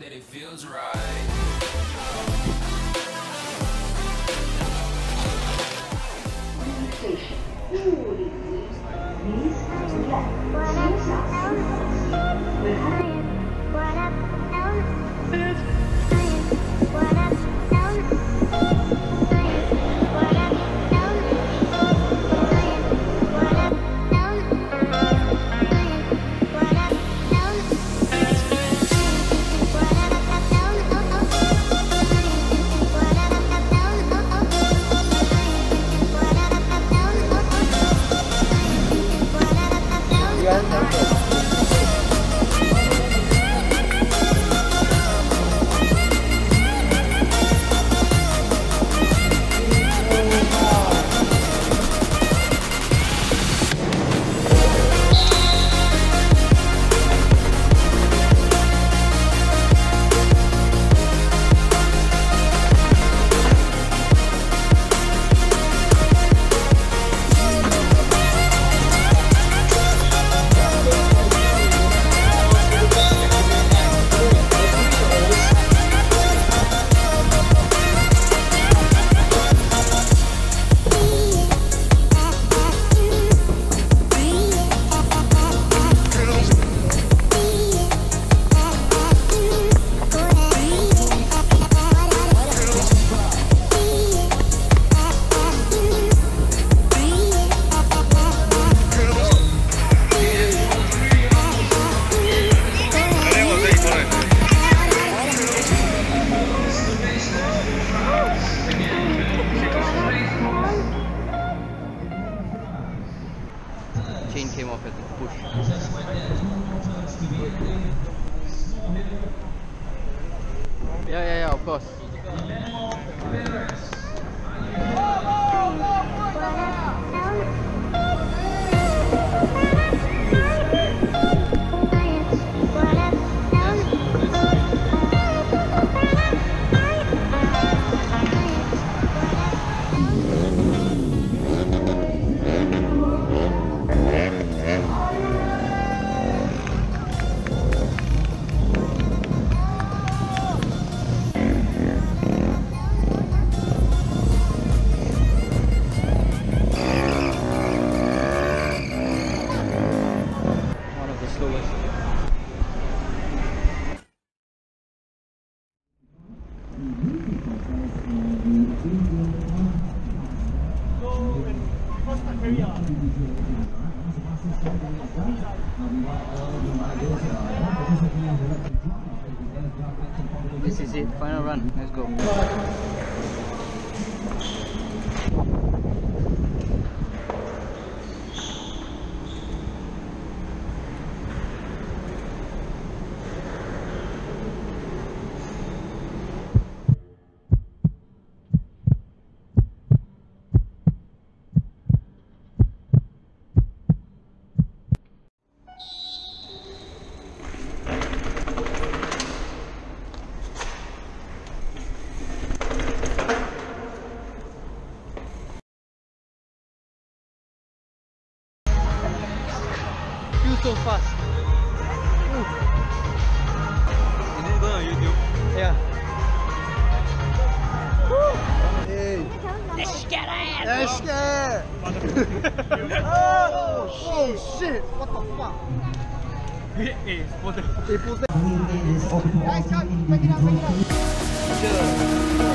that it feels right. Chain came off at the push. Yeah, yeah, yeah, of course. This is it, final run. Let's go. You so fast. Is it going on YouTube? Yeah. Let's get it! Let's go. oh, oh shit! What the fuck? Eh, for the They put that. Guys, come, back it up, back it up.